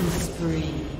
Killing spree.